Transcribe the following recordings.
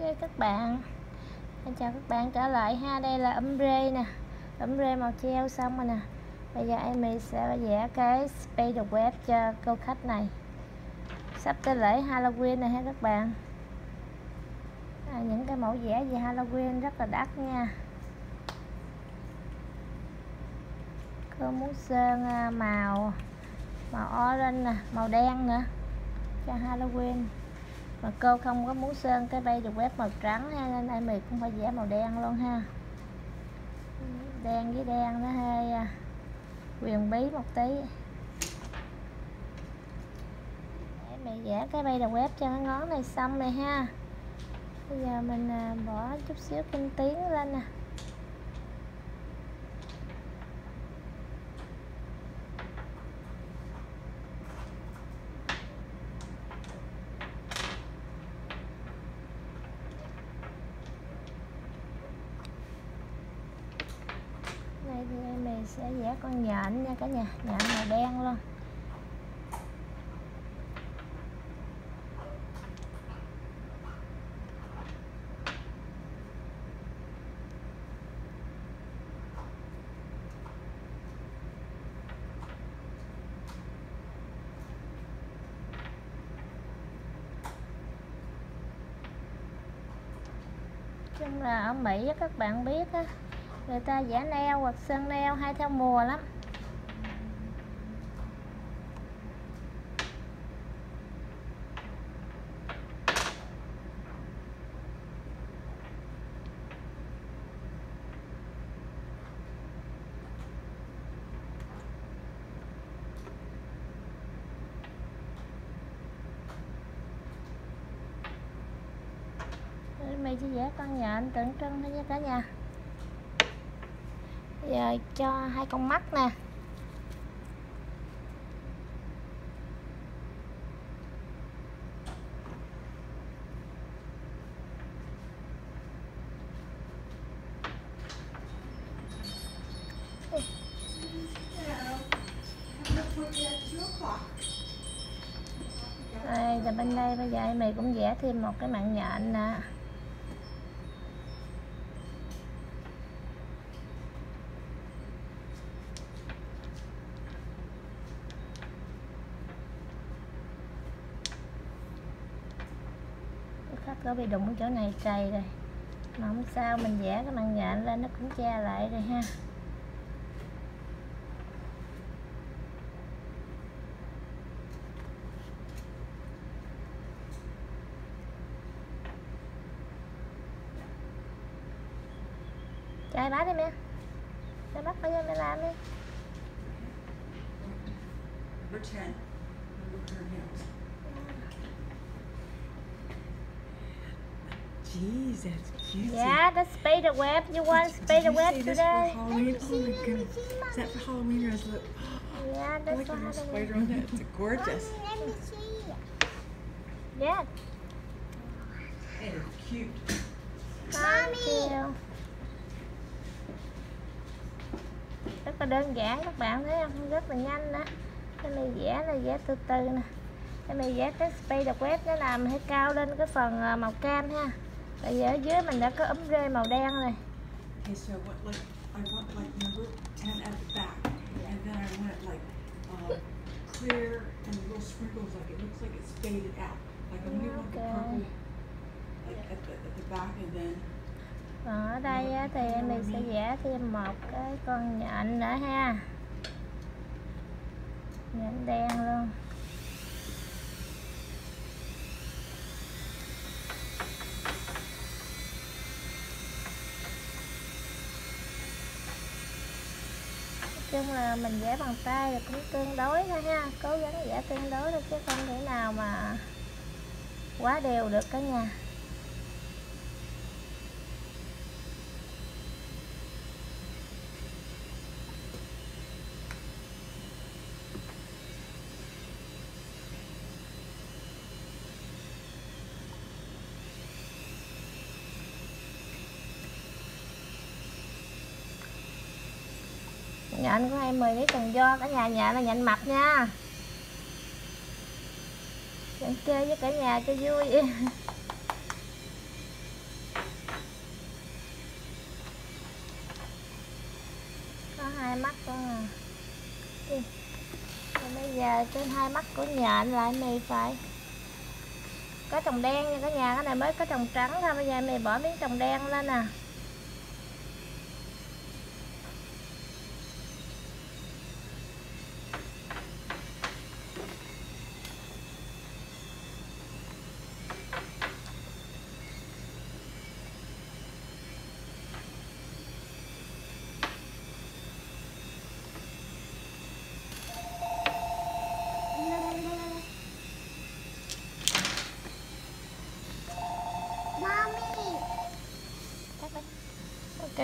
Ok các bạn. Xin chào các bạn trở lại ha. Đây là ấm rê nè. Ấm rê màu treo xong rồi nè. Bây giờ em sẽ vẽ cái spider web cho cô khách này. Sắp tới lễ Halloween này ha các bạn. À, Những cái mẫu vẽ về Halloween rất là đắt nha. Cô muốn sơn à, màu Màu orange nè Màu đen nữa Cho Halloween mà cô không có muốn sơn, cái bay được web màu trắng ha, nên ai mình cũng phải vẽ màu đen luôn ha. Đen với đen nó hơi à, quyền bí một tí. Để mày vẽ cái bay đầu web cho cái ngón này xong này ha. Bây giờ mình à, bỏ chút xíu kinh tiến lên nè. Mình sẽ vẽ con nhện nha cả nhà, nhện màu đen luôn. Chung là ở Mỹ các bạn biết á người ta vẽ neo hoặc sơn neo hay theo mùa lắm. Mày chỉ vẽ con nhện tượng trưng thôi nha cả nhà giờ cho hai con mắt nè. Đây, là bên đây bây giờ mày cũng vẽ thêm một cái mạng nhện nè. Khách có bị đụng chỗ này trầy rồi mà không sao, mình vẽ cái mặt nhện lên nó cũng che lại rồi ha chạy bá đi mẹ chạy bắt bây giờ mẹ làm đi Number 10. Number 10 hands. Jeez, that's cute. Yeah, the spider web. You want spider web Did you say this today? for Halloween? Oh my goodness. Is that for Halloween or is it? Yeah, I that's like for a little Halloween. spider on that. It's gorgeous. Yeah, It is cute. thank you. Rất là đơn giản các bạn thấy không? Rất là nhanh đó. Cái này vẽ là vẽ từ từ nè. Cái này vẽ cái spider web nó làm hơi cao lên cái phần à, màu cam ha. Vì ở dưới mình đã có ấm rê màu đen rồi. Okay, so what like I want like number 10 at the back. And then I want it like uh, clear and little sprinkles like it looks like it's faded out. Like I only want the purple like at the at the back and then Còn ở đây á, thì mình sẽ vẽ thêm một cái con nhện nữa ha. Nhện đen luôn. Chung là mình vẽ bằng tay là cũng tương đối thôi ha. Cố gắng vẽ tương đối thôi chứ không thể nào mà quá đều được cả nhà. mệnh của em 10 lấy cần do, cả nhà nhà là nhạnh mập nha. Đừng chơi với cả nhà cho vui. Có hai mắt con à. Rồi bây giờ trên hai mắt của nhện lại mì phải. Có trồng đen nha cả nhà, cái này mới có trồng trắng thôi, bây giờ mì bỏ miếng trồng đen lên nè à.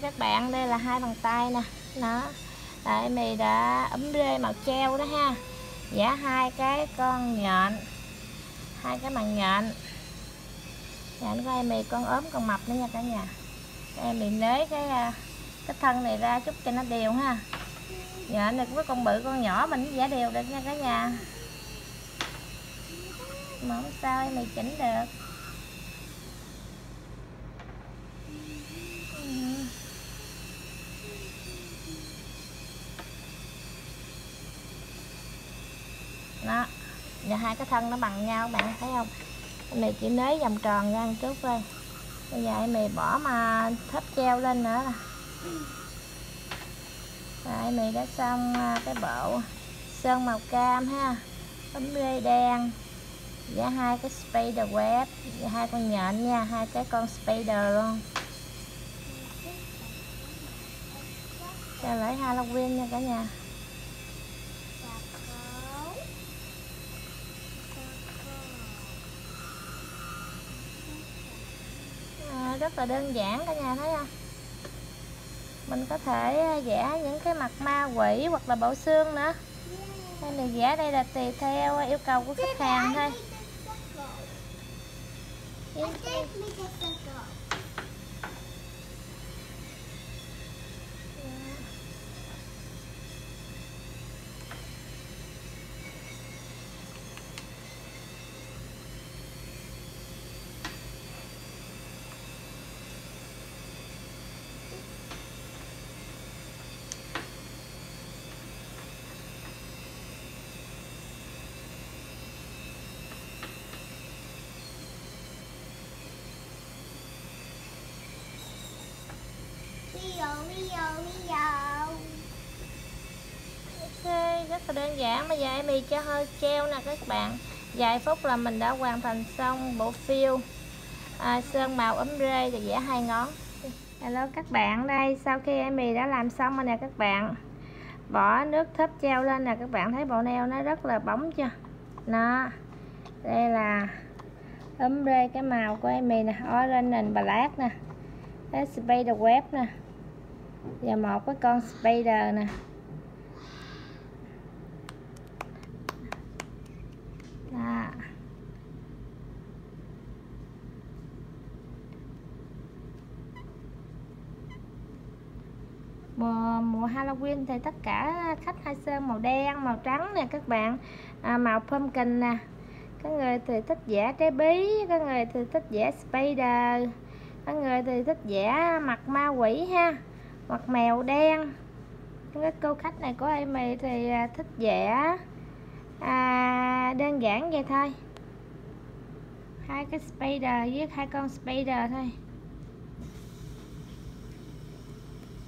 Các bạn. Đây là hai bàn tay nè. Nó tại mì đã ấm rê màu treo đó ha. Giả hai cái con nhện. Hai cái màn nhện. Nhện của em mì con ốm con mập nữa nha cả nhà. Em mì nới cái à, cái thân này ra chút cho nó đều ha. Dạ, nhện này cũng có con bự con nhỏ mình giả đều được nha cả nhà. Mà không sao, em mì chỉnh được đó và hai cái thân nó bằng nhau bạn thấy không? Em này chỉ nới vòng tròn ra một chút thôi. Bây giờ em mì bỏ mà thấp treo lên nữa rồi, em mì đã xong à, cái bộ sơn màu cam ha. Tấm lê đen. Và hai cái spider web. Và hai con nhện nha, hai cái con spider luôn. Chào lễ Halloween nha cả nhà. Rất là đơn giản cả nhà thấy không? Mình có thể ờ, vẽ những cái mặt ma quỷ hoặc là bộ xương nữa. Đây này vẽ đây là tùy theo yêu cầu của khách hàng thôi Ok, rất là đơn giản. Bây giờ em mì cho hơi treo nè các bạn. Vài phút là mình đã hoàn thành xong bộ phiêu à, sơn màu ấm rê và vẽ hai ngón. Hello các bạn đây sau khi em mì đã làm xong rồi nè các bạn. Bỏ nước thấp treo lên nè các bạn thấy bộ neo nó rất là bóng chưa? Nó đây là ấm rê cái màu của em mì nè orange black nè. Cái spider web nè. Và một cái con spider nè. Dạ. Mùa mùa Halloween thì tất cả khách hai sơn màu đen màu trắng nè các bạn. À, màu pumpkin nè. Có người thì thích vẽ trái bí có người thì thích vẽ spider có người thì thích vẽ mặt ma quỷ ha mặt mèo đen. Cái cô khách này của em mày thì à, thích vẽ à, đơn giản vậy thôi. Hai cái spider với hai con spider thôi.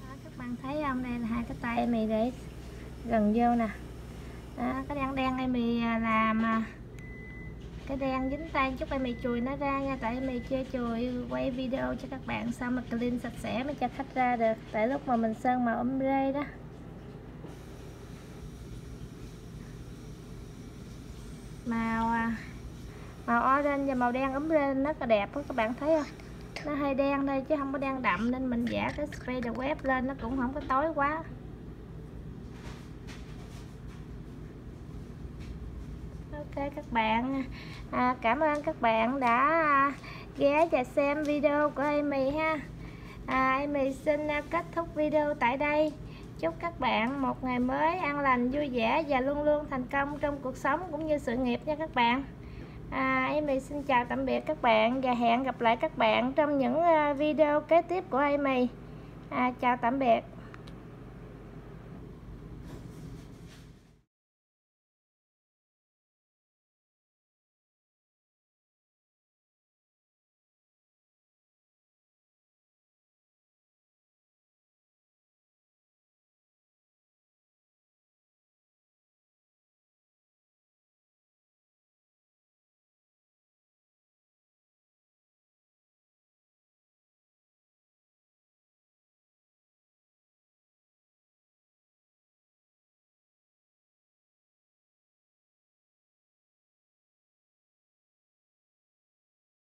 Đó, các bạn thấy không? Đây là hai cái tay em để gần vô nè. Đó, cái đen đen em mì à, làm à, cái đen dính tay chút em mì chùi nó ra nha. Tại mì chưa chùi quay video cho các bạn xong mà clean sạch sẽ mới cho khách ra được. Tại lúc mà mình sơn màu ấm rê đó. Màu à, màu orange và màu đen ấm lên rất là đẹp đó, các bạn thấy không? Nó hơi đen đây chứ không có đen đậm nên mình vẽ cái spider web lên nó cũng không có tối quá. Ok các bạn à, cảm ơn các bạn đã à, ghé và xem video của Amy ha. À, Amy xin à, kết thúc video tại đây chúc các bạn một ngày mới an lành vui vẻ và luôn luôn thành công trong cuộc sống cũng như sự nghiệp nha các bạn. À, Amy xin chào tạm biệt các bạn và hẹn gặp lại các bạn trong những à, video kế tiếp của Amy. À, chào tạm biệt.